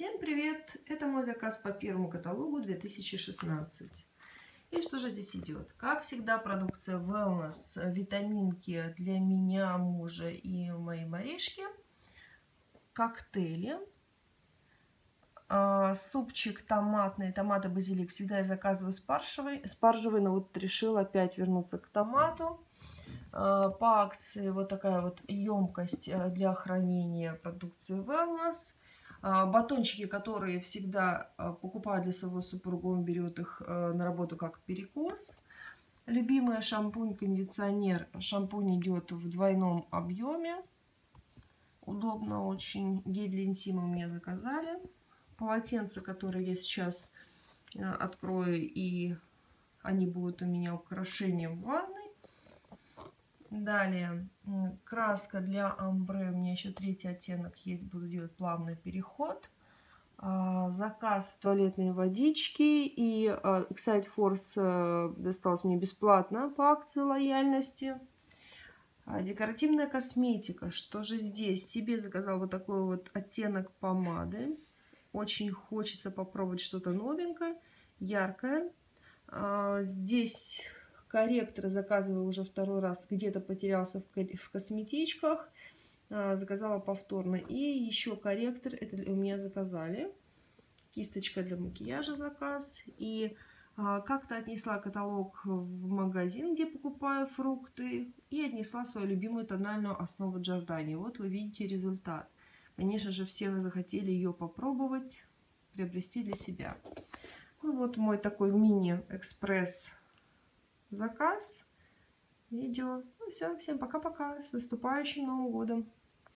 Всем привет! Это мой заказ по первому каталогу 2016. И что же здесь идет? Как всегда, продукция Wellness, витаминки для меня, мужа и моей Маришки, коктейли, а, супчик томатный, томаты базилик всегда я заказываю спаржевый, спаржевый, но вот решила опять вернуться к томату. А, по акции вот такая вот емкость э, для хранения продукции Wellness – батончики, которые всегда а, покупаю для своего супруга, он берет их а, на работу как перекус. Любимый шампунь, кондиционер. Шампунь идет в двойном объеме. Удобно очень. Гель для интима мне заказали. Полотенца, которые я сейчас открою, и они будут у меня украшением в ванной. Далее, краска для амбре. У меня еще третий оттенок есть. Буду делать плавный переход. А, заказ туалетной водички. И а, Excite Force э, досталось мне бесплатно по акции лояльности. А, декоративная косметика. Что же здесь? Себе заказал вот такой вот оттенок помады. Очень хочется попробовать что-то новенькое, яркое. Здесь Корректор заказываю уже второй раз. Где-то потерялся в косметичках. А, заказала повторно. И еще корректор. Это у меня заказали. Кисточка для макияжа заказ. И а, как-то отнесла каталог в магазин, где покупаю фрукты. И отнесла свою любимую тональную основу Джордани. Вот вы видите результат. Конечно же, все вы захотели ее попробовать, приобрести для себя. Ну вот мой такой мини-экспресс заказ, видео. Ну все, всем пока-пока, с наступающим Новым годом!